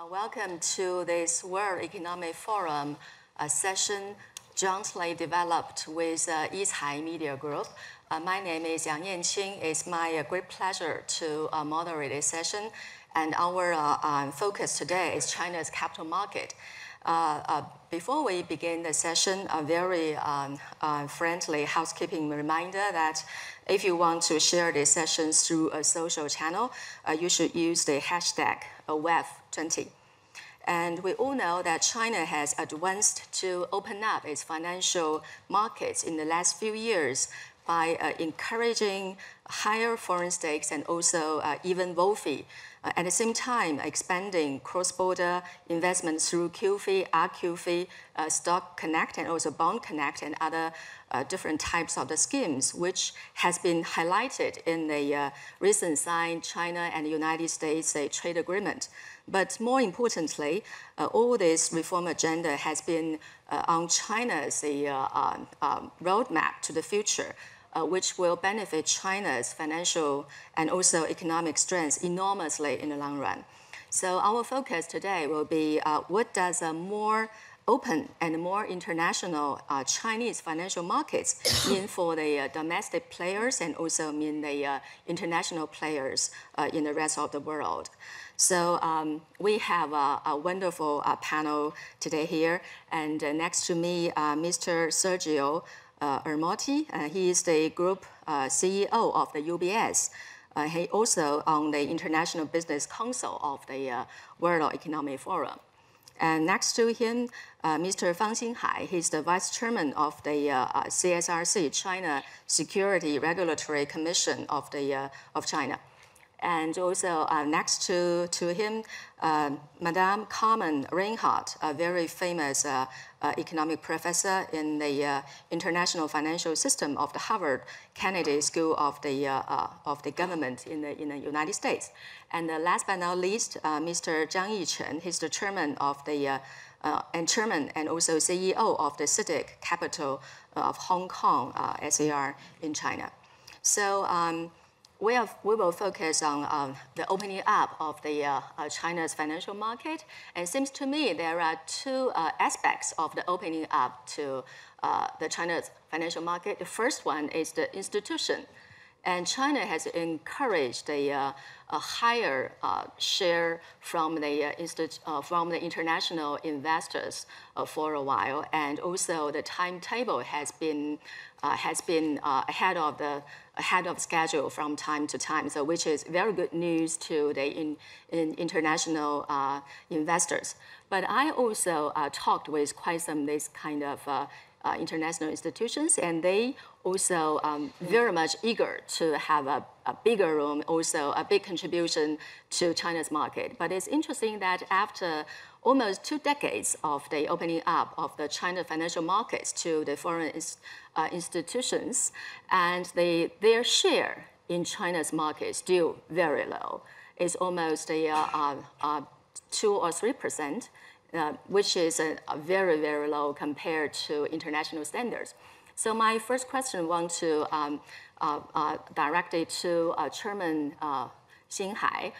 Uh, welcome to this World Economic Forum uh, session jointly developed with uh, Yicai Media Group. Uh, my name is Yang Yanqing. It's my uh, great pleasure to uh, moderate this session. And our uh, um, focus today is China's capital market. Uh, uh, before we begin the session, a very um, uh, friendly housekeeping reminder that if you want to share this session through a social channel, you should use the hashtag WEF20. And we all know that China has advanced to open up its financial markets in the last few years by uh, encouraging higher foreign stakes and also uh, even WOFE. Uh, at the same time, expanding cross-border investment through QFII, RQFII, uh, Stock Connect, and also Bond Connect, and other uh, different types of the schemes, which has been highlighted in the uh, recent signed China and United States trade agreement. But more importantly, uh, all this reform agenda has been uh, on China's uh, um, roadmap to the future, uh, which will benefit China's financial and also economic strength enormously in the long run. So our focus today will be uh, what does a more open and more international uh, Chinese financial markets mean for the uh, domestic players and also mean the uh, international players in the rest of the world. So um, we have a, a wonderful uh, panel today here. And uh, next to me, uh, Mr. Sergio uh, Ermotti. Uh, he is the group uh, CEO of the UBS. he also on the International Business Council of the World Economic Forum. And next to him, Mr. Fang Xinghai. He's the vice chairman of the CSRC, China Security Regulatory Commission of, the, of China. And also uh, next to, to him, uh, Madame Carmen Reinhart, a very famous uh, uh economic professor in the uh, international financial system of the Harvard Kennedy School of the, uh, of the government in the, in the United States. And last but not least, Mr. Zhang Yichen, he's the chairman of the and chairman and also CEO of the CITIC Capital of Hong Kong, SAR in China. So um, we, we will focus on um, the opening up of the uh, uh, China's financial market. And it seems to me there are two uh, aspects of the opening up to uh, the China's financial market. The first one is the institution. And China has encouraged the uh, a higher uh, share from the, uh, from the international investors for a while. And also the timetable has been, has been ahead of the ahead of schedule from time to time, so which is very good news to the in, in international uh, investors. But I also uh, talked with quite some of this kind of uh, uh international institutions, and they also um, very much eager to have a, a, bigger room, also a big contribution to China's market. But it's interesting that after almost two decades of the opening up of the China financial markets to the foreign uh, institutions, and they, their share in China's market is still very low. It's almost a, uh, uh, two or three percent, uh, which is a, a, very very low compared to international standards. So my first question want to um, uh, uh, direct it to Chairman Xinghai.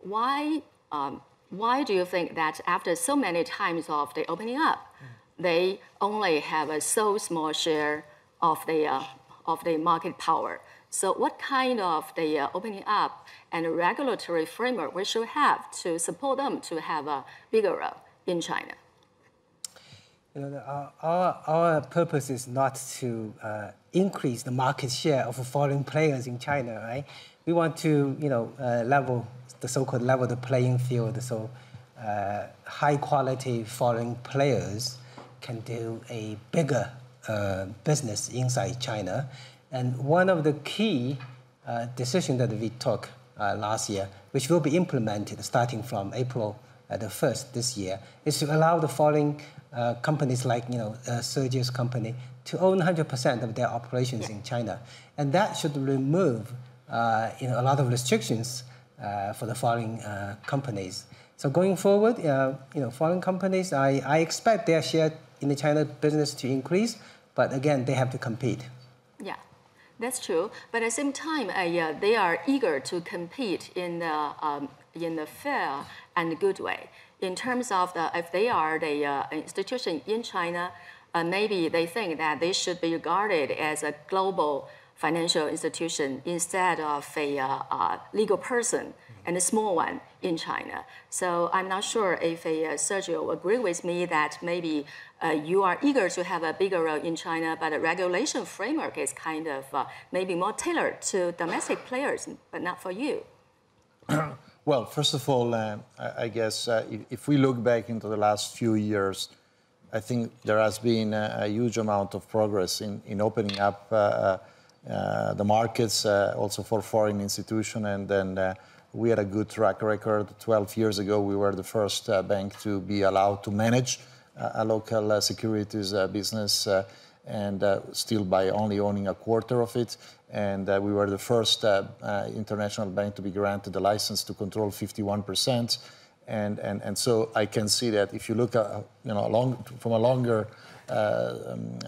Why? Um, why do you think that after so many times of the opening up, they only have a so small share of the, uh, of the market power. So what kind of the uh, opening up and regulatory framework we should have to support them to have a bigger role in China? You know, our, our, purpose is not to uh, increase the market share of foreign players in China, right? We want to, you know, uh, level the so-called level the playing field so uh, high quality foreign players can do a bigger uh, business inside China. And one of the key uh, decisions that we took uh, last year, which will be implemented starting from April the 1st this year, is to allow the foreign uh, companies like you know Sergio's company to own 100% of their operations in China. And that should remove you know, a lot of restrictions for the foreign companies. So going forward, uh, you know, foreign companies, I, I expect their share in the China business to increase, but again, they have to compete. Yeah, that's true. But at the same time, uh, yeah, they are eager to compete in the um, in a fair and good way. In terms of the, if they are the uh, institution in China, uh, maybe they think that they should be regarded as a global financial institution instead of a uh, uh, legal person and a small one in China. So I'm not sure if a, uh, Sergio agree with me that maybe uh, you are eager to have a bigger role in China, but the regulation framework is kind of uh, maybe more tailored to domestic players, but not for you. well, first of all, uh, I guess uh, if, we look back into the last few years, I think there has been a, a huge amount of progress in, in opening up uh, uh, the markets also for foreign institutions and then we had a good track record. 12 years ago, we were the first uh, bank to be allowed to manage uh, a local uh, securities uh, business, uh, and uh, still by only owning a quarter of it. And we were the first international bank to be granted the license to control 51%. And, and, and so I can see that if you look at, you know, from a longer um,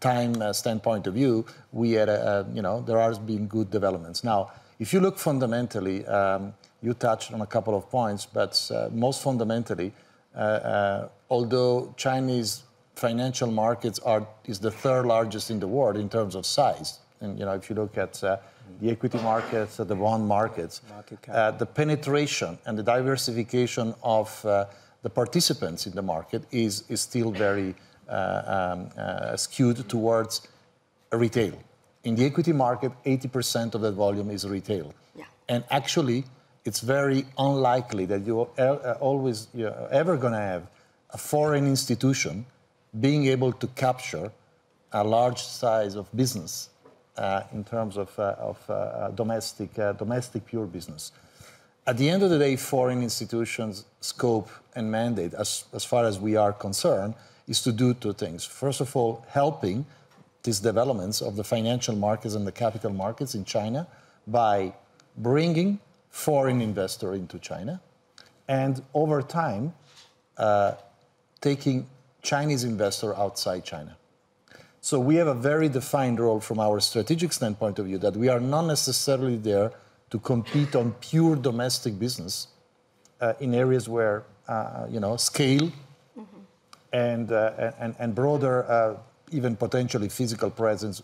time standpoint of view, we had, a, a, you know, there has been good developments. Now, if you look fundamentally, um, you touched on a couple of points, but uh, most fundamentally, uh, uh, although Chinese financial markets are is the third largest in the world in terms of size, and you know if you look at uh, the equity markets, the bond markets, uh, the penetration and the diversification of uh, the participants in the market is is still very um, skewed towards retail in the equity market, 80% of that volume is retail. Yeah. And actually, it's very unlikely that you're uh, always you're ever going to have a foreign institution being able to capture a large size of business uh, in terms of, uh, of uh, domestic, uh, domestic pure business. At the end of the day, foreign institutions' scope and mandate, as, as far as we are concerned, is to do two things. First of all, helping these developments of the financial markets and the capital markets in China by bringing foreign investor into China and over time uh, taking Chinese investor outside China. So we have a very defined role from our strategic standpoint of view that we are not necessarily there to compete on pure domestic business uh, in areas where uh, you know scale mm-hmm. and, uh, and, and broader uh, even potentially physical presence,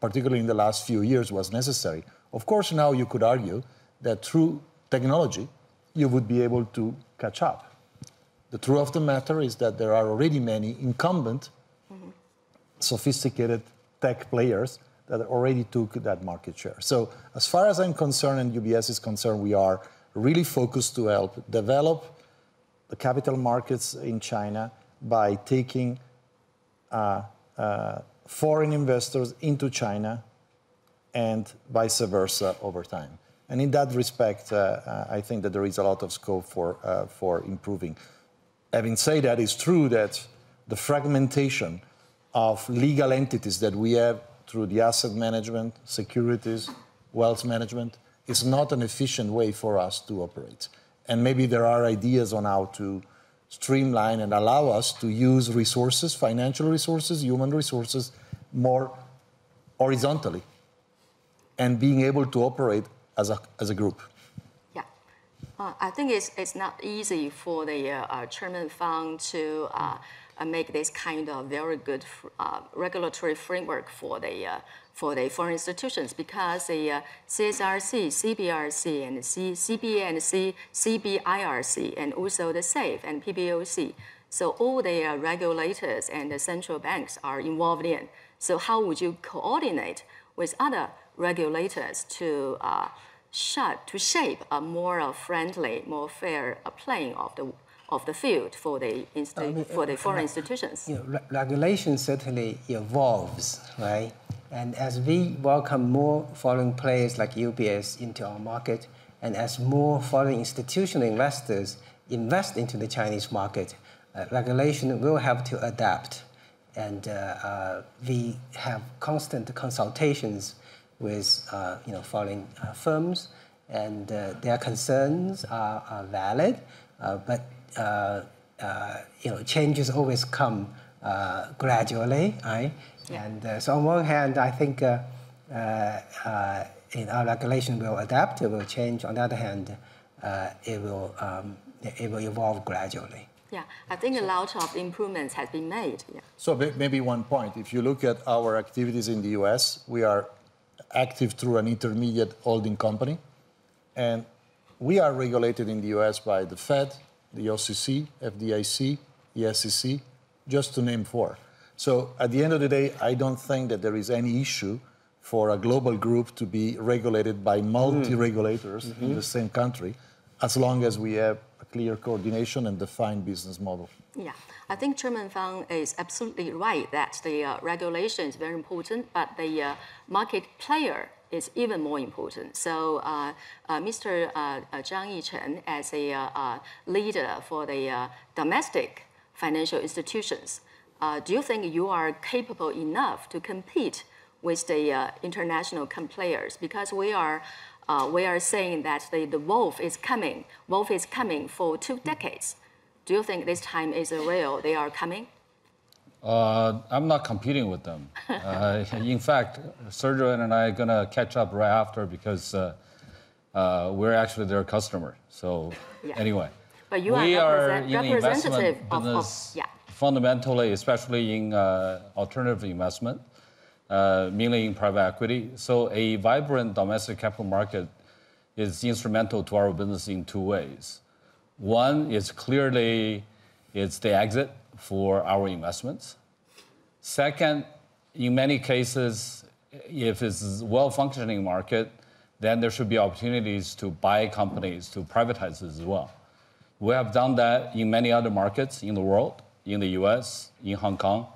particularly in the last few years, was necessary. Of course, now you could argue that through technology, you would be able to catch up. The truth of the matter is that there are already many incumbent, mm-hmm. sophisticated tech players that already took that market share. So, as far as I'm concerned and UBS is concerned, we are really focused to help develop the capital markets in China by taking uh, uh, foreign investors into China and vice versa over time. And in that respect, uh, uh, I think that there is a lot of scope for, uh, for improving. Having said that, it's true that the fragmentation of legal entities that we have through the asset management, securities, wealth management is not an efficient way for us to operate. And maybe there are ideas on how to streamline and allow us to use resources, financial resources, human resources, more horizontally and being able to operate as a, as a group. Uh, I think it's, it's not easy for the uh, uh, chairman Fang to uh, uh, make this kind of very good regulatory framework for the for the foreign institutions because the uh, CSRC, CBRC, and C, CBA and CBIRC, and also the SAFE and PBOC. So all the uh, regulators and the central banks are involved in. So how would you coordinate with other regulators to uh, to shape a more friendly, more fair playing of the of the field for the, I mean, for the uh, foreign institutions? You know, re regulation certainly evolves, right? And as we welcome more foreign players like UBS into our market, and as more foreign institutional investors invest into the Chinese market, uh, regulation will have to adapt. And uh, uh, we have constant consultations with uh, you know, foreign uh, firms, and uh, their concerns are, are valid, but you know, changes always come gradually, right? Yeah. And uh, so on one hand, I think uh, uh, in our regulation will adapt, it will change. On the other hand, uh, it will um, it will evolve gradually. Yeah, I think a lot of improvements have been made. Yeah. So maybe one point. If you look at our activities in the U.S., we are active through an intermediate holding company, and we are regulated in the U.S. by the Fed, the OCC, FDIC, the SEC, just to name four. So at the end of the day, I don't think that there is any issue for a global group to be regulated by multi-regulators mm-hmm. in the same country, as long as we have a clear coordination and defined business model. Yeah, I think Chairman Fang is absolutely right that the uh, regulation is very important, but the uh, market player is even more important. So, uh, uh, Mr. Uh, uh, Zhang Yichen, as a uh, leader for the domestic financial institutions, do you think you are capable enough to compete with the international players? Because we are. we are saying that the, the wolf is coming. Wolf is coming for two decades. Do you think this time is real? They are coming? Uh, I'm not competing with them. Uh, in fact, Sergio and I are gonna catch up right after because uh, uh we're actually their customer. So yeah. anyway, but you we are, are in the investment of, business of, yeah. fundamentally, especially in uh, alternative investment, uh, mainly in private equity. So a vibrant domestic capital market is instrumental to our business in two ways. One is clearly it's the exit for our investments. Second, in many cases, if it's a well-functioning market, then there should be opportunities to buy companies, to privatize as well. We have done that in many other markets in the world, in the US, in Hong Kong,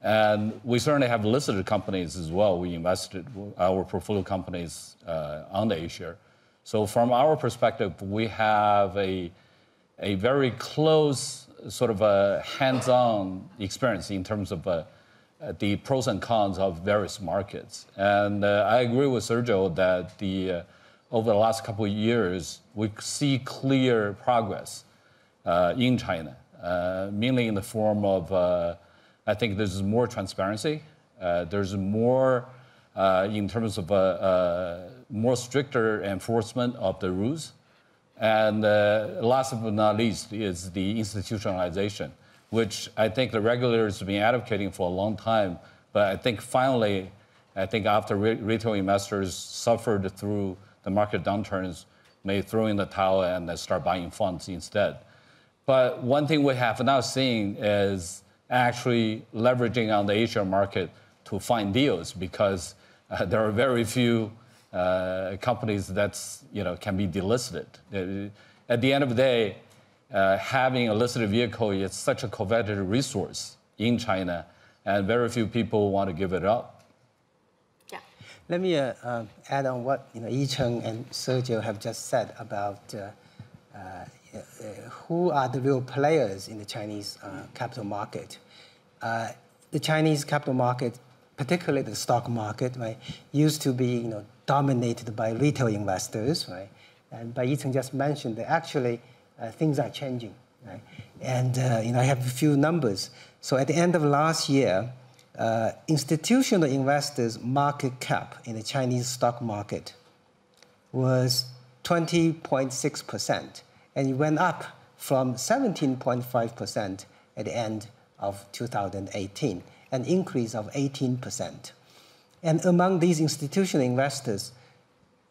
and we certainly have listed companies as well. We invested our portfolio companies uh, on the A-share. So from our perspective, we have a, a very close sort of a hands-on experience in terms of uh, the pros and cons of various markets. And uh, I agree with Sergio that the uh, over the last couple of years, we see clear progress uh, in China, uh, mainly in the form of uh, I think there's more transparency. there's more in terms of more stricter enforcement of the rules. And uh, last but not least is the institutionalization, which I think the regulators have been advocating for a long time. But I think finally, I think after re- retail investors suffered through the market downturns, may throw in the towel and start buying funds instead. But one thing we have now seen is actually leveraging on the A-share market to find deals because uh, there are very few uh, companies that you know can be delisted. Uh, at the end of the day, uh, having a listed vehicle is such a coveted resource in China, and very few people want to give it up. Yeah. Let me uh, uh, add on what you know, Yichen and Sergio have just said about who are the real players in the Chinese capital market. the Chinese capital market, particularly the stock market, right, used to be you know dominated by retail investors, right? And by Yichen just mentioned that actually uh, things are changing, right? And uh, you know, I have a few numbers. So at the end of last year, uh, institutional investors' market cap in the Chinese stock market was 20.6%, and it went up from 17.5% at the end of 2018, an increase of 18%. And among these institutional investors,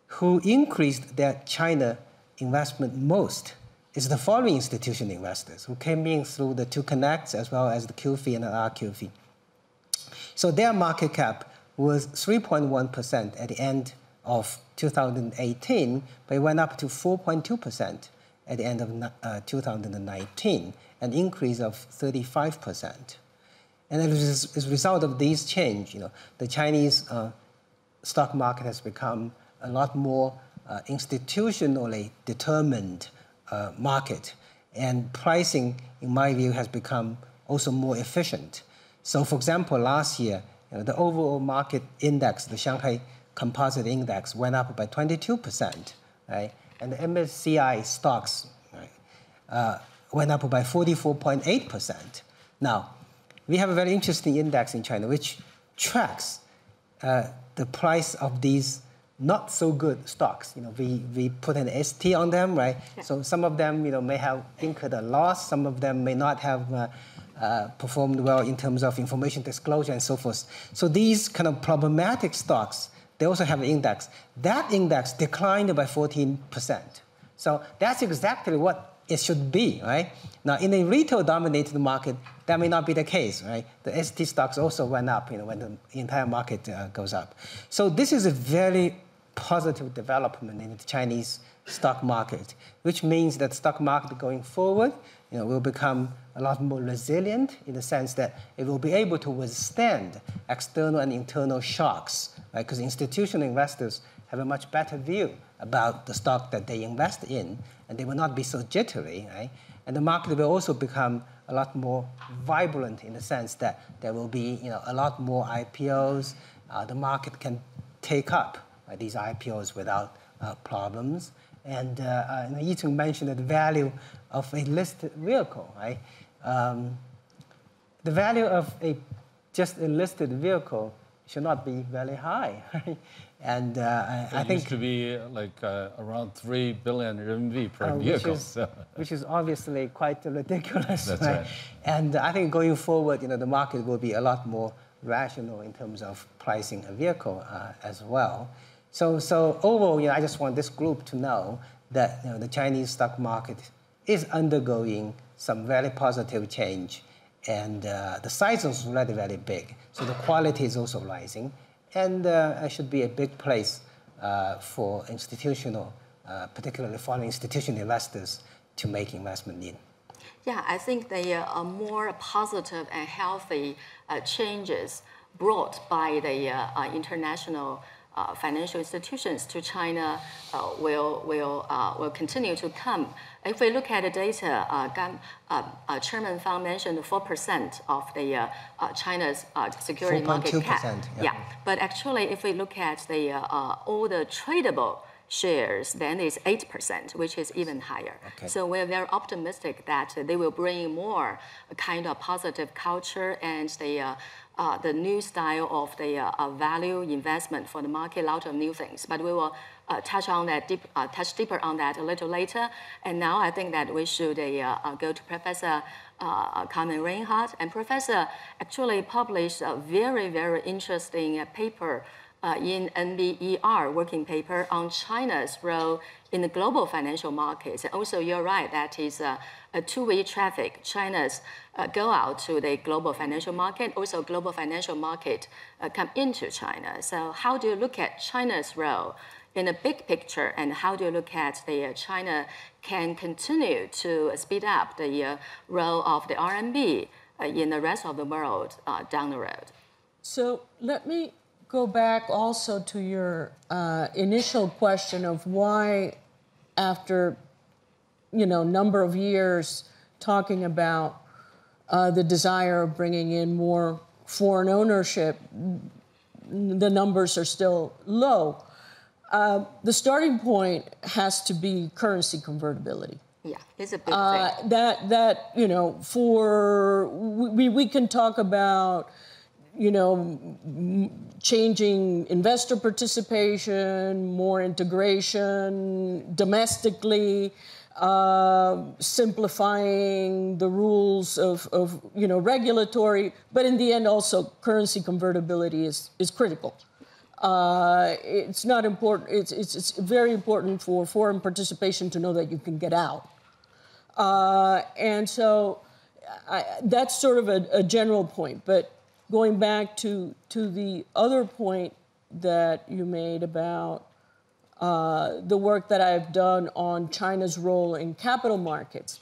who increased their China investment most is the foreign institutional investors who came in through the two connects as well as the QFII and the RQFII. So their market cap was 3.1% at the end of 2018, but it went up to 4.2% at the end of uh, 2019, an increase of 35%. And as a result of this change, you know, the Chinese uh, stock market has become a lot more uh, institutionally determined uh, market, and pricing, in my view, has become also more efficient. So, for example, last year, you know, the overall market index, the Shanghai Composite Index, went up by 22%, right? And the MSCI stocks right, uh, went up by 44.8%. Now, we have a very interesting index in China which tracks uh, the price of these not so good stocks. You know, we, we put an ST on them, right? Yeah. So some of them, you know, may have incurred a loss. Some of them may not have uh, uh, performed well in terms of information disclosure and so forth. So these kind of problematic stocks, they also have an index. That index declined by 14%. So that's exactly what it should be, right? Now, in a retail-dominated market, that may not be the case, right? The ST stocks also went up, you know, when the entire market uh, goes up. So this is a very positive development in the Chinese stock market, which means that stock market going forward, you know, will become a lot more resilient in the sense that it will be able to withstand external and internal shocks, right? Because institutional investors have a much better view about the stock that they invest in, and they will not be so jittery, right? And the market will also become a lot more vibrant in the sense that there will be, you know, a lot more IPOs. Uh, the market can take up uh, these IPOs without uh, problems. And, uh, uh, and Yichen mentioned the value of a listed vehicle, right? Um, the value of a just a listed vehicle should not be very high. Right? And uh, I, I It think used to be like uh, around 3 billion RMB per uh, which, vehicle. is, so- which is obviously quite ridiculous. That's right? right. And I think going forward, you know, the market will be a lot more rational in terms of pricing a vehicle uh, as well. So, so overall, you know, I just want this group to know that you know, the Chinese stock market is undergoing some very positive change, and uh, the size is already very big. So the quality is also rising, and uh, it should be a big place uh, for institutional, uh, particularly foreign institutional investors, to make investment in. Yeah, I think the are more positive and healthy uh, changes brought by the uh, uh, international uh, financial institutions to China uh, will will uh, will continue to come. If we look at the data, uh, uh, uh, Chairman Fang mentioned four percent of the China's uh, security market cap. 4.2%, yeah. but actually, if we look at the all the tradable shares, then it's 8%, which is even higher. Okay. So we're very optimistic that they will bring more kind of positive culture and the, uh, uh, the new style of the uh, uh, value investment for the market, a lot of new things. But we will uh, touch on that, deep, uh, touch deeper on that a little later. And now I think that we should uh, go to Professor Carmen Reinhart. And Professor actually published a very, very interesting paper uh, in NBER working paper on China's role in the global financial markets. And also, you're right, that is a, a two-way traffic. China's uh, go out to the global financial market, also global financial market uh, come into China. So how do you look at China's role in the big picture, and how do you look at the uh, China can continue to speed up the uh, role of the RMB uh, in the rest of the world uh, down the road? So let me go back also to your uh, initial question of why, after you know number of years talking about uh, the desire of bringing in more foreign ownership, the numbers are still low. Uh, the starting point has to be currency convertibility. Yeah, it's a big Uh, thing. that that you know for we we can talk about you know changing investor participation more integration domestically uh, simplifying the rules of, of you know regulatory but in the end also currency convertibility is is critical uh, it's not important it's, it's it's very important for foreign participation to know that you can get out uh, and so I, that's sort of a, a general point. But going back to, to the other point that you made about uh, the work that I've done on China's role in capital markets,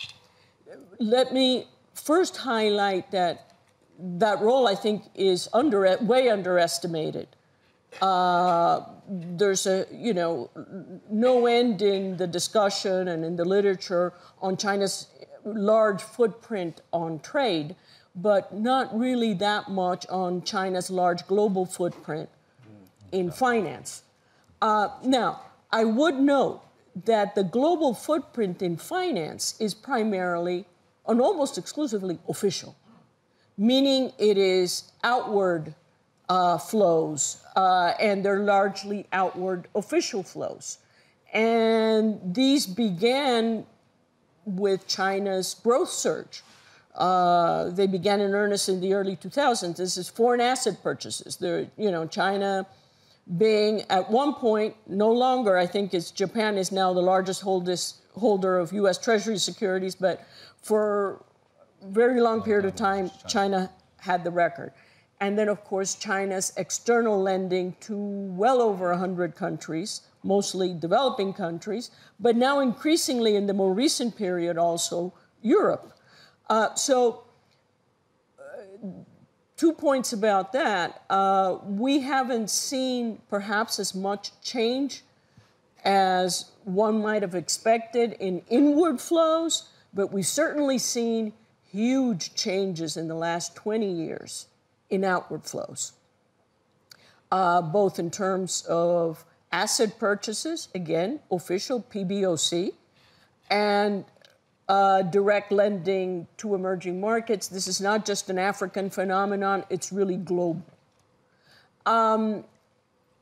let me first highlight that that role I think is under, way underestimated. Uh, there's a you know no end in the discussion and in the literature on China's large footprint on trade, but not really that much on China's large global footprint in finance. Uh, now, I would note that the global footprint in finance is primarily and almost exclusively official, meaning it is outward uh, flows, uh, and they're largely outward official flows. And these began with China's growth surge. Uh, they began in earnest in the early 2000s. This is foreign asset purchases. They're, you know, China being at one point no longer, I think it's Japan is now the largest holders, holder of U.S. Treasury securities, but for a very long period of time, China had the record. And then, of course, China's external lending to well over 100 countries, mostly developing countries, but now increasingly in the more recent period also Europe. Uh, so, uh, two points about that. Uh, we haven't seen perhaps as much change as one might have expected in inward flows, but we've certainly seen huge changes in the last 20 years in outward flows, uh, both in terms of asset purchases, again, official PBOC, and uh, direct lending to emerging markets. This is not just an African phenomenon, it's really global. Um,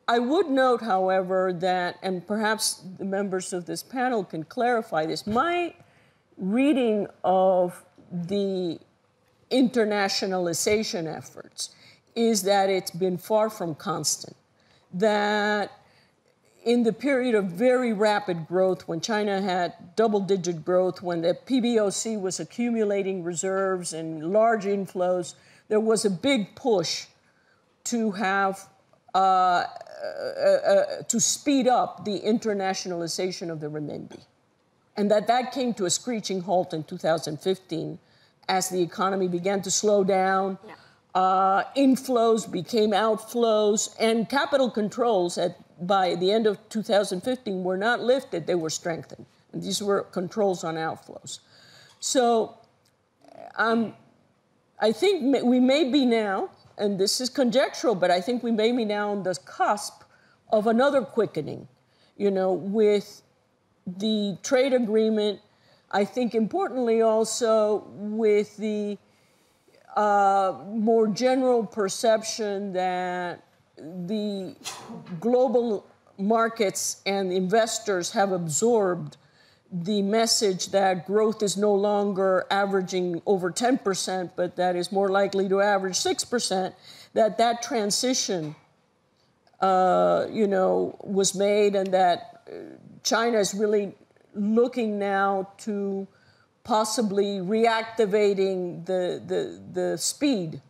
I would note, however, that, and perhaps the members of this panel can clarify this, my reading of the internationalization efforts is that it's been far from constant. That in the period of very rapid growth, when China had double digit growth, when the PBOC was accumulating reserves and large inflows, there was a big push to have uh, uh, uh, to speed up the internationalization of the renminbi. And that that came to a screeching halt in 2015 as the economy began to slow down. Yeah. Uh, inflows became outflows, and capital controls at, by the end of 2015 were not lifted, they were strengthened. And these were controls on outflows. So um, I think we may be now, and this is conjectural, but I think we may be now on the cusp of another quickening, you know, with the trade agreement I think importantly also with the uh, more general perception that the global markets and investors have absorbed the message that growth is no longer averaging over 10%, but that is more likely to average 6%, that that transition, uh, you know, was made and that uh, China is really looking now to possibly reactivating the, the, the speed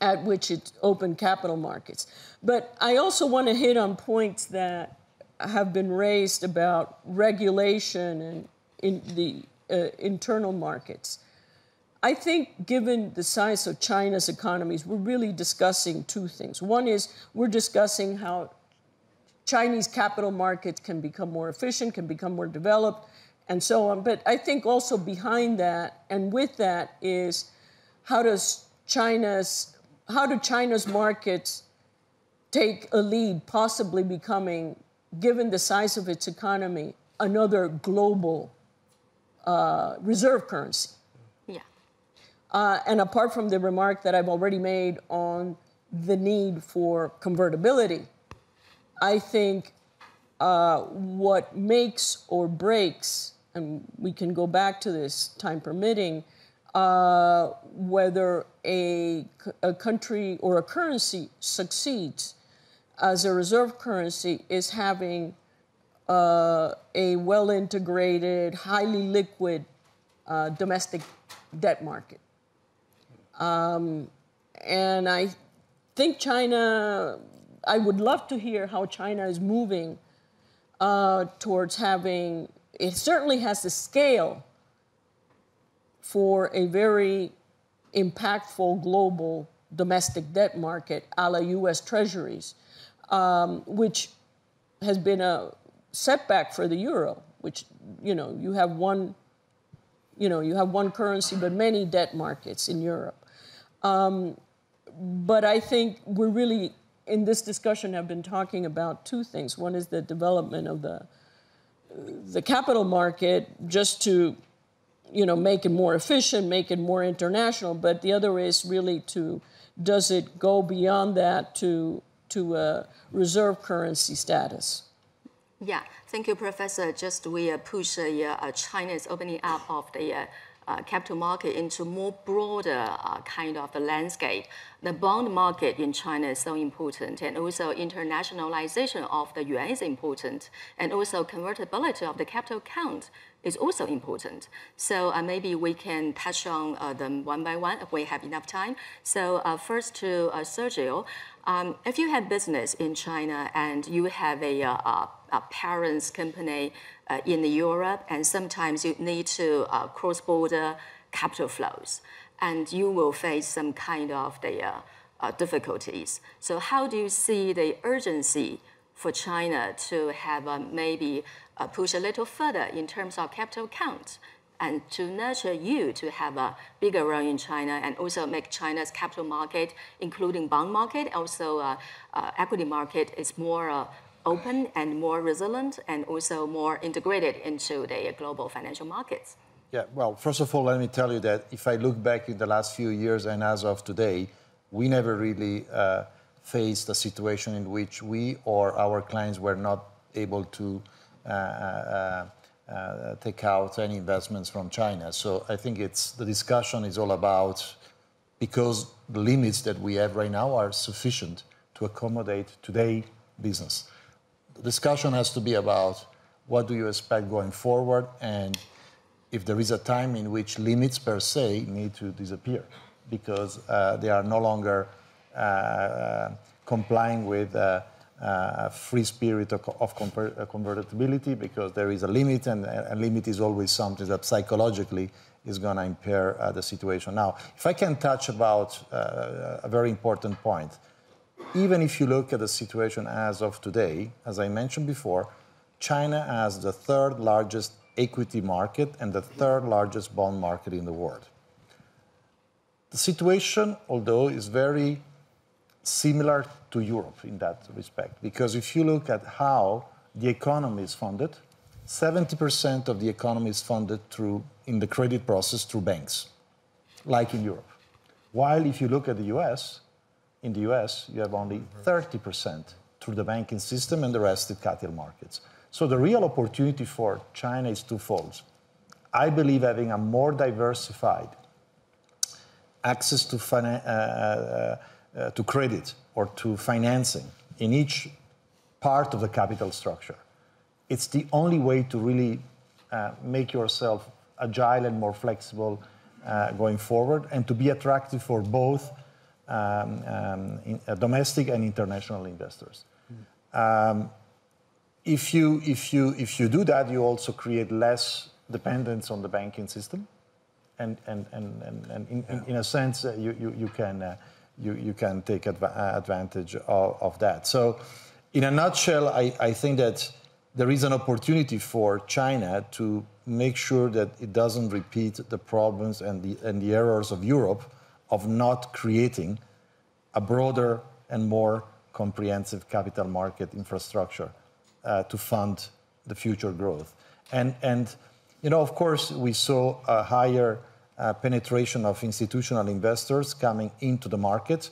at which it opened capital markets. But I also want to hit on points that have been raised about regulation and in the uh, internal markets. I think, given the size of China's economies, we're really discussing two things. One is we're discussing how Chinese capital markets can become more efficient, can become more developed, and so on. But I think also behind that and with that is how does China's how do China's markets take a lead, possibly becoming, given the size of its economy, another global uh, reserve currency? Yeah. Uh, and apart from the remark that I've already made on the need for convertibility, I think uh, what makes or breaks, and we can go back to this time permitting, uh, whether a, a country or a currency succeeds as a reserve currency is having uh, a well integrated, highly liquid uh, domestic debt market. Um, and I think China I would love to hear how China is moving uh, towards having, it certainly has the scale for a very impactful global domestic debt market a la US Treasuries, um, which has been a setback for the euro, which, you know, you have one, you know, you have one currency, but many debt markets in Europe. Um, but I think we're really in this discussion have been talking about two things. One is the development of the the capital market just to you know make it more efficient, make it more international, but the other is really to does it go beyond that to, to a reserve currency status? Yeah, thank you, Professor. Just we uh, push uh, uh, China's opening up of the uh, uh, capital market into more broader uh, kind of the landscape. The bond market in China is so important, and also internationalization of the yuan is important, and also convertibility of the capital account is also important. So uh, maybe we can touch on uh, them one by one if we have enough time. So uh, first to Sergio, um, if you have business in China and you have a, a, a parent's company uh, in Europe, and sometimes you need to uh, cross-border capital flows, and you will face some kind of the uh, uh, difficulties. So how do you see the urgency for China to have uh, push a little further in terms of capital account and to nurture you to have a bigger role in China and also make China's capital market, including bond market, also uh, uh, equity market, is more uh, open and more resilient and also more integrated into the global financial markets. Yeah, well, first of all, let me tell you that if I look back in the last few years and as of today, we never really uh, faced a situation in which we or our clients were not able to take out any investments from China. So I think it's the discussion is all about because the limits that we have right now are sufficient to accommodate today business. The discussion has to be about what do you expect going forward and if there is a time in which limits per se need to disappear because uh, they are no longer uh, complying with uh, uh, free spirit of, of uh, convertibility because there is a limit, and a limit is always something that psychologically is going to impair uh, the situation. Now, if I can touch about uh, a very important point, even if you look at the situation as of today, as I mentioned before, China has the third largest equity market and the third largest bond market in the world. The situation, although, is very similar to Europe in that respect. Because if you look at how the economy is funded, 70% of the economy is funded through, in the credit process through banks, like in Europe. While if you look at the US, in the US, you have only 30% through the banking system and the rest is capital markets. So the real opportunity for China is twofold. I believe having a more diversified access to, uh, uh, uh, to credit or to financing in each part of the capital structure. It's the only way to really uh, make yourself agile and more flexible uh, going forward and to be attractive for both um, um, in, uh, domestic and international investors. Um, if, you, if, you, if you do that, you also create less dependence on the banking system. And, and, and, and, and in, in, in, a sense, uh, you, you, you can uh, you, you can take uh, advantage of, of, that. So, in a nutshell, I, I think that there is an opportunity for China to make sure that it doesn't repeat the problems and the, and the errors of Europe of not creating a broader and more comprehensive capital market infrastructure uh, to fund the future growth. And, and, you know, of course, we saw a higher penetration of institutional investors coming into the market,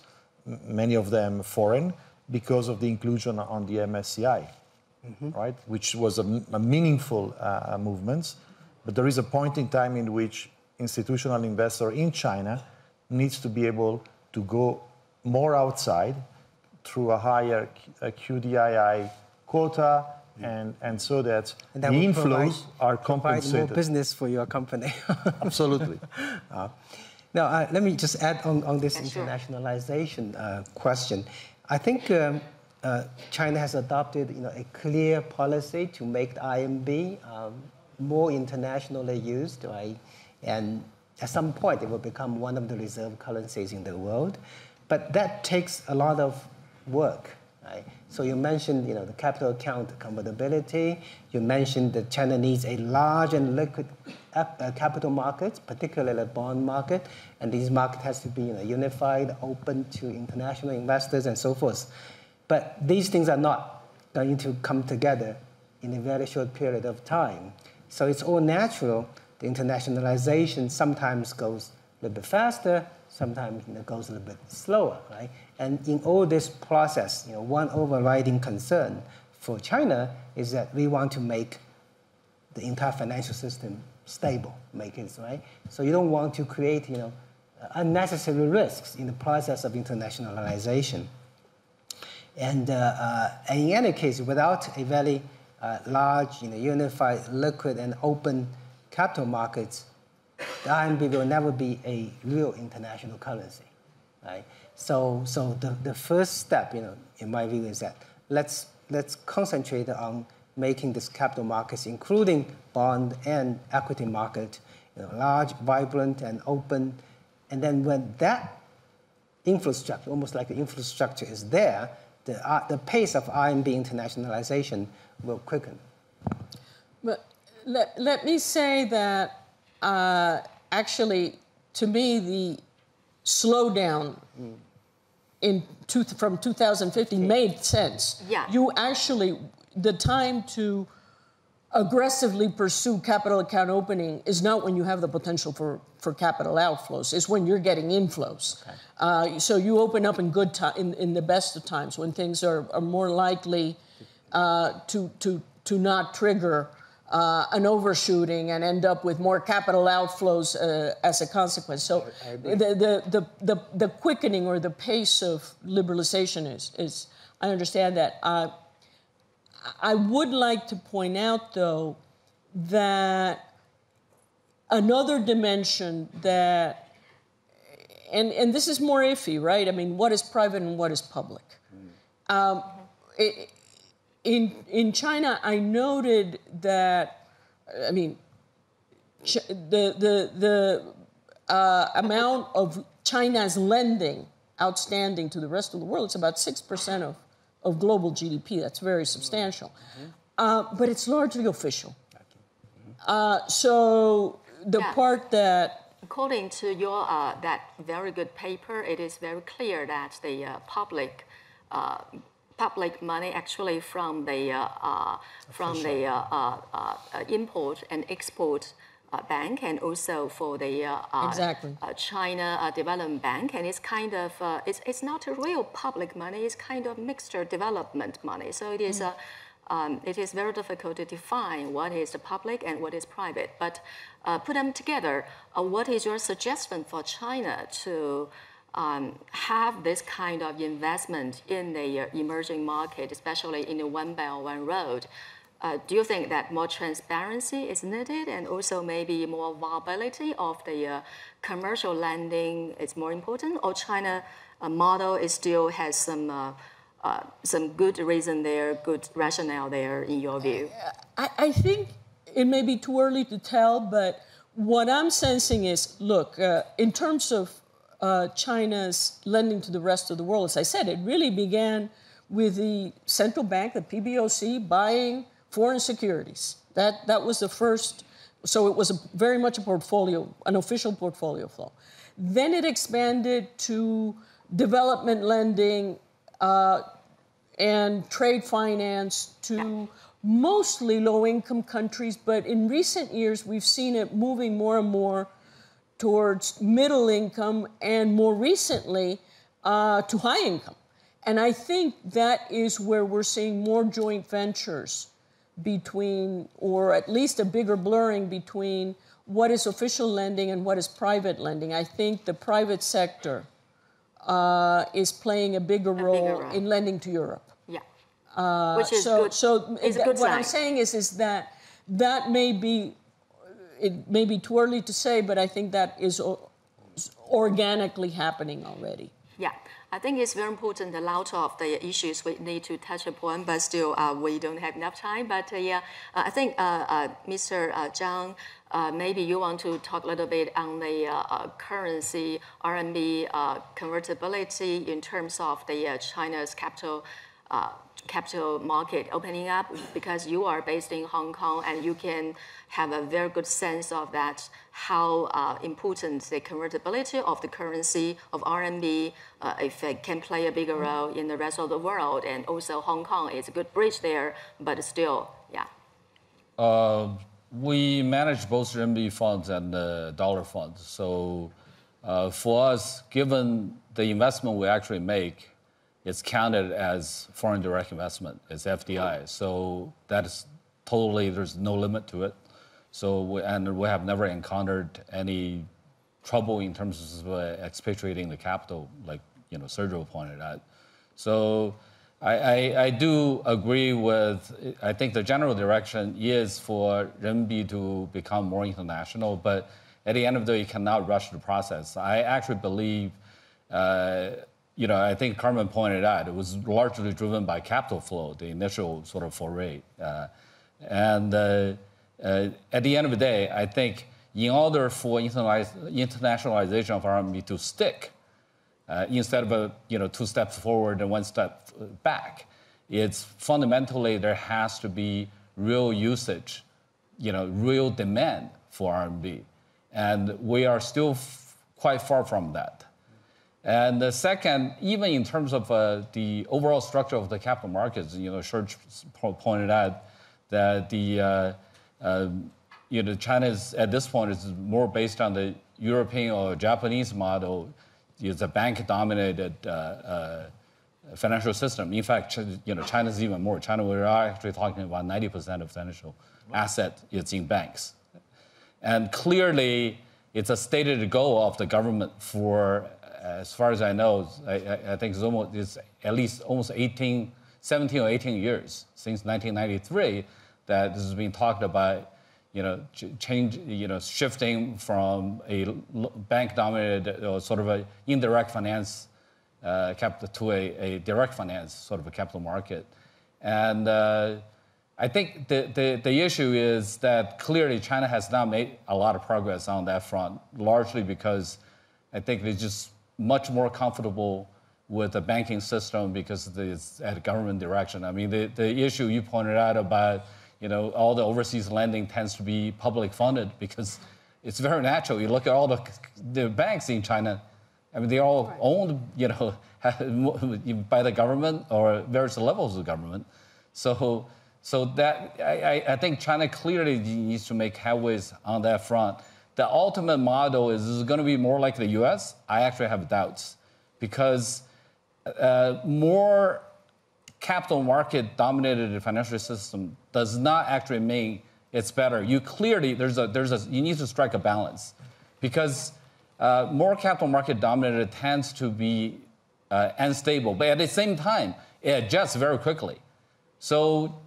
many of them foreign, because of the inclusion on the MSCI, mm-hmm. right? Which was a, a meaningful uh, movement. But there is a point in time in which institutional investor in China needs to be able to go more outside through a higher QDII quota and, and so that, and that the inflows provide, are compensated. more business for your company. Absolutely. Uh, now, uh, let me just add on, on this internationalization uh, question. I think um, uh, China has adopted you know, a clear policy to make the RMB um, more internationally used, right? And at some point, it will become one of the reserve currencies in the world. But that takes a lot of work. Right? So you mentioned, you know, the capital account convertibility. You mentioned that China needs a large and liquid uh, capital market, particularly the bond market, and this market has to be you know, unified, open to international investors, and so forth. But these things are not going to come together in a very short period of time. So it's all natural. The internationalization sometimes goes a little bit faster, sometimes you know, goes a little bit slower, right? And in all this process, you know, one overriding concern for China is that we want to make the entire financial system stable, make it right. So you don't want to create, you know, unnecessary risks in the process of internationalization. And, uh, uh, and in any case, without a very uh, large, you know, unified, liquid, and open capital markets, the RMB will never be a real international currency, right? So, so the, the first step, you know, in my view, is that let's, let's concentrate on making this capital markets, including bond and equity market, you know, large, vibrant, and open. And then when that infrastructure, almost like the infrastructure is there, the, uh, the pace of RMB internationalization will quicken. But let, let me say that uh, actually, to me, the slowdown in two, from 2015 made sense. Yeah. You actually, the time to aggressively pursue capital account opening is not when you have the potential for, for capital outflows. It's when you're getting inflows. Okay. Uh, so you open up in good time, in, in the best of times when things are, are more likely uh, to, to, to not trigger uh, an overshooting and end up with more capital outflows uh, as a consequence. So the, the, the, the, the quickening or the pace of liberalization is, is I understand that. Uh, I would like to point out, though, that another dimension that, and, and this is more iffy, right? I mean, what is private and what is public? Um, it, in, in China, I noted that, I mean, the, the, the uh, amount of China's lending outstanding to the rest of the world, it's about 6% of of global GDP. That's very substantial. Mm-hmm. Uh, but it's largely official. Uh, so the yeah. part that according to your uh, that very good paper, it is very clear that the uh, public uh, public money actually from the uh, from the import and export uh, bank and also for the uh, uh exactly. Uh, China uh, Development Bank, and it's kind of it's it's not a real public money. It's kind of mixture development money. So it is mm. um, it is very difficult to define what is the public and what is private. But put them together. what is your suggestion for China to um, have this kind of investment in the emerging market, especially in the one belt one road? Uh, do you think that more transparency is needed and also maybe more viability of the uh, commercial lending is more important or China uh, model is still has some uh, uh, some good reason there, good rationale there in your view? I, I, think it may be too early to tell, but what I'm sensing is, look, uh, in terms of China's lending to the rest of the world, as I said, it really began with the central bank, the PBOC, buying foreign securities. That, that was the first, so it was a, very much a portfolio, an official portfolio flow. Then it expanded to development lending uh, and trade finance to mostly low income countries, but in recent years we've seen it moving more and more towards middle income and more recently uh, to high income. And I think that is where we're seeing more joint ventures between, or at least a bigger blurring between what is official lending and what is private lending. I think the private sector uh, is playing a bigger, a role, bigger role, in lending to Europe. Yeah, uh, which is so, good. So th- what. I'm saying is, is that that may be, it may be too early to say, but I think that is organically happening already. Yeah. I think it's very important. A lot of the issues we need to touch upon, but still uh, we don't have enough time. But uh, yeah, uh, I think uh, uh, Mr. Zhang, maybe you want to talk a little bit on the currency RMB convertibility in terms of the China's capital capital market opening up because you are based in Hong Kong and you can have a very good sense of that how uh, important the convertibility of the currency of RMB uh, if it can play a bigger role in the rest of the world and also Hong Kong is a good bridge there but still yeah. Uh, we manage both RMB funds and dollar funds so Uh, for us, given the investment we actually make, it's counted as foreign direct investment, it's FDI. So that is totally, there's no limit to it. So, we, and we have never encountered any trouble in terms of uh, expatriating the capital, like you know Sergio pointed out. So I, I, I, do agree with, I think the general direction is for renminbi to become more international, but at the end of the day, you cannot rush the process. I actually believe, uh, you know, I think Carmen pointed out, it was largely driven by capital flow, the initial sort of foray. Uh, and uh, uh at the end of the day, I think in order for internationalization of RMB to stick, uh, instead of a, you know, two steps forward and one step back. It's fundamentally there has to be real usage, you know, real demand for RMB. And we are still quite far from that. And the second, even in terms of uh, the overall structure of the capital markets, you know, Serge pointed out that the, uh, uh, you know, China is, at this point is more based on the European or Japanese model is a bank-dominated uh, uh, financial system. In fact, you know, China is even more. China, we are actually talking about 90% of financial asset is in banks. And clearly, it's a stated goal of the government for, as far as I know, I, I think it's, almost, it's at least almost 18, 17 or 18 years since 1993 that this has been talked about you know, change, you know, shifting from a bank-dominated or sort of a indirect finance uh, capital to a, a direct finance sort of a capital market. And uh, I think the, the, the issue is that clearly China has not made a lot of progress on that front, largely because I think they're just much more comfortable with the banking system because it's at uh, government direction. I mean, the, the issue you pointed out about you know, all the overseas lending tends to be public funded because it's very natural. You look at all the, the banks in China, I mean, they're all right. owned, you know, by the government or various levels of government. So, so that I, I think China clearly needs to make headways on that front. The ultimate model is, is going to be more like the U.S. I actually have doubts because uh, more capital market dominated financial system does not actually mean it's better. You clearly, there's a, there's a, you need to strike a balance because uh, more capital market dominated tends to be uh, unstable, but at the same time, it adjusts very quickly. So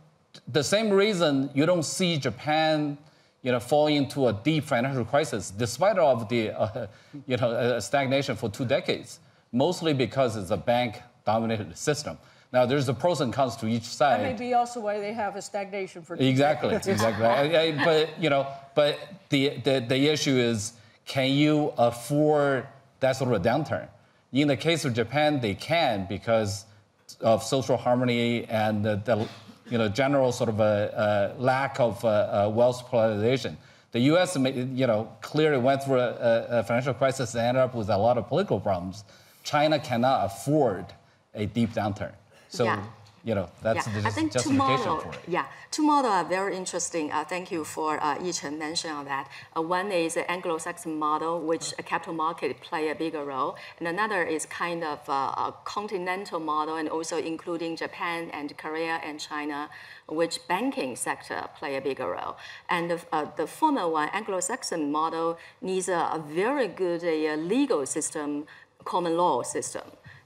the same reason you don't see Japan, you know, fall into a deep financial crisis, despite all of the, uh, you know, stagnation for two decades, mostly because it's a bank-dominated system. Now, there's the pros and cons to each side. That may be also why they have a stagnation for exactly, exactly. I, I, but you know, but the, the the issue is, can you afford that sort of a downturn? In the case of Japan, they can because of social harmony and the, the you know general sort of a, a lack of uh, uh, wealth polarization. The U.S. you know clearly went through a, a financial crisis and ended up with a lot of political problems. China cannot afford a deep downturn. So, yeah. You know, that's yeah. the I think two model, for it. Yeah, two models are very interesting. Uh, thank you for uh, Yichen mention on that. Uh, one is the Anglo-Saxon model, which a capital market play a bigger role, and another is kind of uh, a continental model, and also including Japan and Korea and China, which banking sector play a bigger role. And the, uh, the former one, Anglo-Saxon model, needs a, a very good uh, legal system, common law system.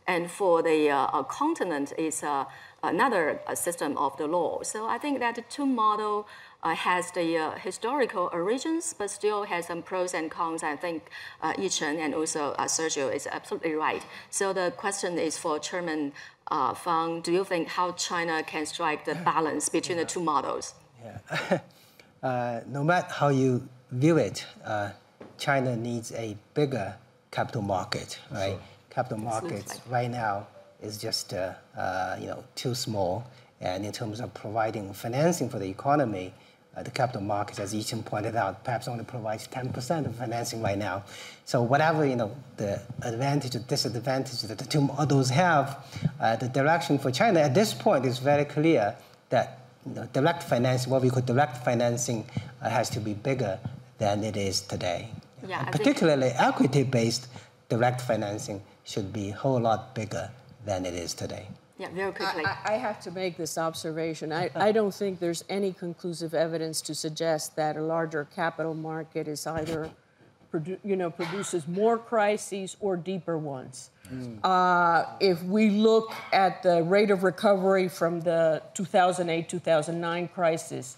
And for the uh, continent, it's uh, another uh, system of the law. So I think that the two model uh, has the uh, historical origins, but still has some pros and cons. I think uh, Yichen and also uh, Sergio is absolutely right. So the question is for Chairman uh, Fang, do you think how China can strike the balance between yeah. the two models? Yeah. no matter how you view it, China needs a bigger capital market, right? Sure capital markets like. right now is just uh, uh, you know too small. And in terms of providing financing for the economy, uh, the capital markets, as Yichen pointed out, perhaps only provides 10% of financing right now. So whatever you know the advantage or disadvantage that the two models have, uh, the direction for China at this point is very clear that you know, direct financing, what we call direct financing, uh, has to be bigger than it is today. Yeah, particularly equity-based direct financing should be a whole lot bigger than it is today. Yeah, very quickly. I, I have to make this observation. I, I don't think there's any conclusive evidence to suggest that a larger capital market is either, produ- you know, produces more crises or deeper ones. Uh, if we look at the rate of recovery from the 2008 2009 crisis,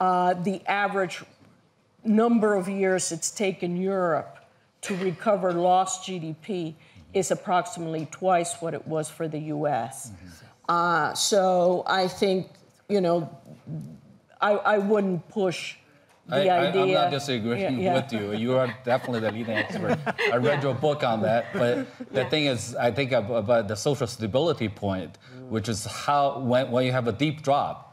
uh, the average number of years it's taken Europe to recover lost GDP is approximately twice what it was for the US. Uh, so I think, you know, I, I wouldn't push the I, am not disagreeing Yeah, yeah. with you. You are definitely the leading expert. I read your book on that, but the thing is, I think about the social stability point, which is how when, when you have a deep drop,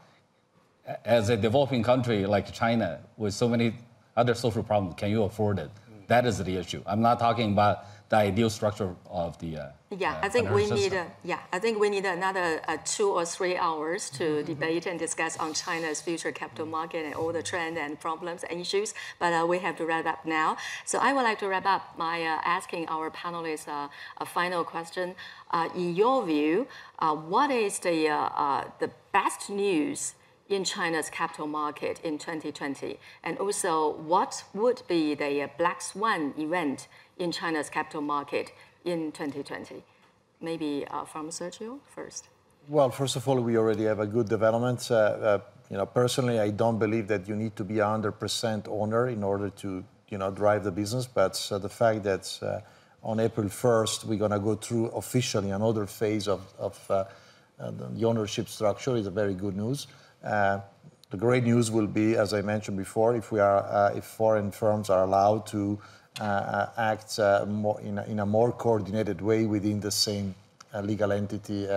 as a developing country like China with so many other social problems, can you afford it? That is the issue. I'm not talking about the ideal structure of the. Uh, Yeah, uh, I think we need, system. uh, yeah, I think we need another uh, two or three hours to debate and discuss on China's future capital market and all the trends and problems and issues. But uh, we have to wrap up now. So I would like to wrap up by uh, asking our panelists uh, a final question. Uh, in your view, uh, what is the uh, uh, the best news in China's capital market in 2020? And also, what would be the uh, black swan event in China's capital market in 2020? Maybe uh, from Sergio first. Well, first of all, we already have a good development. Uh, uh, you know, personally, I don't believe that you need to be 100% owner in order to, you know, drive the business. But uh, the fact that uh, on April 1st we're going to go through officially another phase of, of uh, the ownership structure is a very good news. The great news will be, as I mentioned before, if we are, if foreign firms are allowed to uh, uh, act uh, more in, a, in a more coordinated way within the same uh, legal entity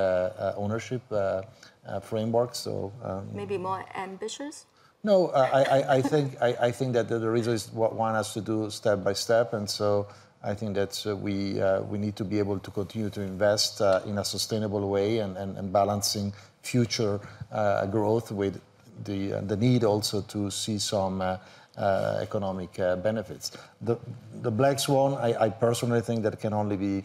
ownership uh, uh, framework. So um, Maybe more ambitious? no, uh, I, I, I think I, I think that the reason is what one has to do step by step, and so I think that uh, we uh, we need to be able to continue to invest uh, in a sustainable way and, and, and balancing future uh, growth with the uh, the need also to see some. Uh, economic uh, benefits. The the black swan, I, I personally think that can only be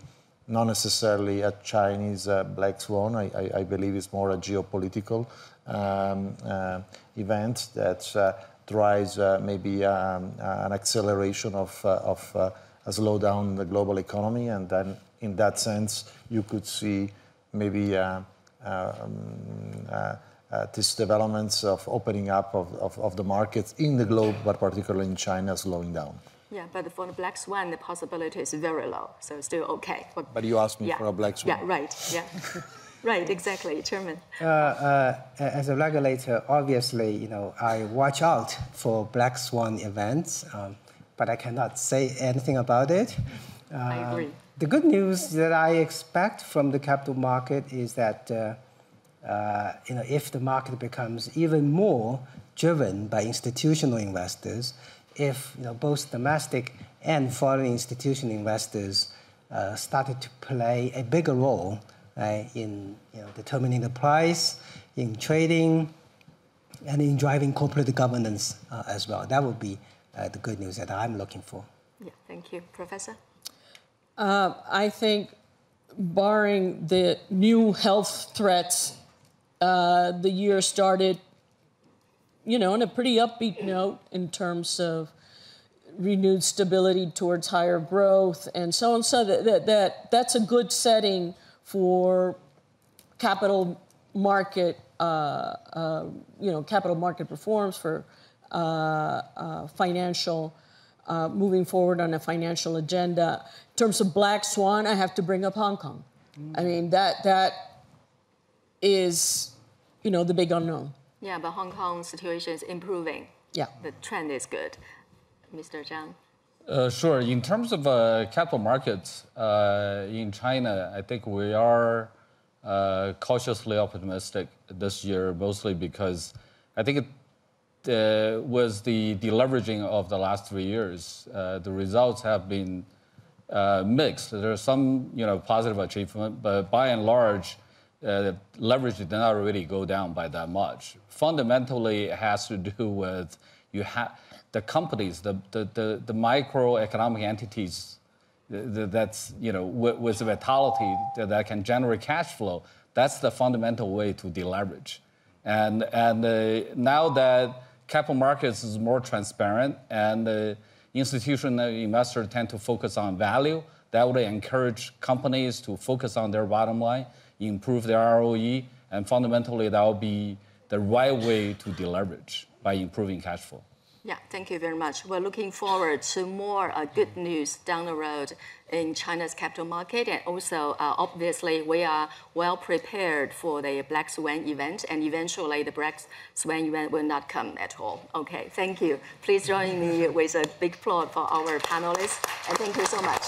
not necessarily a Chinese uh, black swan. I, I, I believe it's more a geopolitical um, uh, event that uh, drives uh, maybe um, an acceleration of, of a slowdown in the global economy. And then, in that sense, you could see maybe um, these developments of opening up of, of, of the markets in the globe, but particularly in China, slowing down. Yeah, but for the black swan, the possibility is very low, so still okay. For- But you asked me yeah. for a black swan. Yeah, right. Yeah, right. Exactly, Chairman. Uh, uh, as a regulator, obviously, you know, I watch out for black swan events, um, but I cannot say anything about it. I Uh, agree. The good news that I expect from the capital market is that, uh, you know, if the market becomes even more driven by institutional investors, if you know both domestic and foreign institutional investors uh, started to play a bigger role right, in you know, determining the price, in trading, and in driving corporate governance uh, as well. That would be uh, the good news that I'm looking for. Yeah, thank you, Professor. Uh, I think, barring the new health threats, uh, the year started, you know, on a pretty upbeat note in terms of renewed stability towards higher growth and so on. So that, that, that that's a good setting for capital market, uh, uh, you know, capital market reforms for uh, uh, financial, moving forward on a financial agenda. In terms of black swan, I have to bring up Hong Kong. I mean, that that is, you know, the big unknown. Yeah, but Hong Kong situation is improving. Yeah. The trend is good. Mr. Zhang. Uh, sure. In terms of uh, capital markets uh, in China, I think we are uh, cautiously optimistic this year, mostly because I think it uh, was the deleveraging of the last three years. Uh, the results have been uh, mixed. There's some, you know, positive achievement, but by and large, uh, leverage did not really go down by that much. Fundamentally, it has to do with you have the companies, the, the, the, the microeconomic entities that's, you know, with, with vitality that, that, can generate cash flow, that's the fundamental way to deleverage. And, and uh, now that capital markets is more transparent and uh, institutional investors tend to focus on value, that would encourage companies to focus on their bottom line, improve their ROE, and fundamentally that will be the right way to deleverage by improving cash flow. Yeah, thank you very much. We're looking forward to more uh, good news down the road in China's capital market. And also, uh, obviously, we are well prepared for the Black Swan event, and eventually the Black Swan event will not come at all. Okay, thank you. Please join me with a big applause for our panelists, and thank you so much.